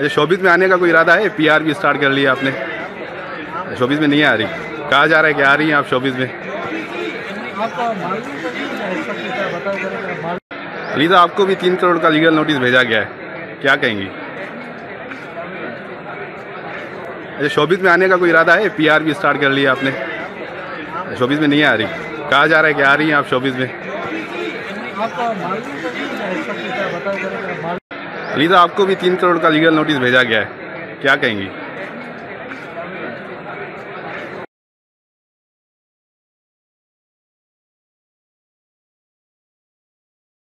अच्छा शोबिस में आने का कोई इरादा है? पीआर भी स्टार्ट कर लिया आपने। शोबिस में नहीं आ रही। कहा जा रहा है? कि आ रही हैं आप शोबिस में? आपका मालूम नहीं इसका क्या बता जरा मालूम अली साहब आपको भी तीन करोड़ का लीगल नोटिस भेजा गया है। क्या कहेंगी? अच्छा शोबिस में आने का कोई इरादा है? पीआर भी स्टार्ट कर लिया आपने। शोबिस में नहीं आ रही। कहा जा रहा है? कि आ रही हैं आप शोबिस में? अली तो आपको भी तीन करोड़ का लीगल नोटिस भेजा गया है। क्या कहेंगी?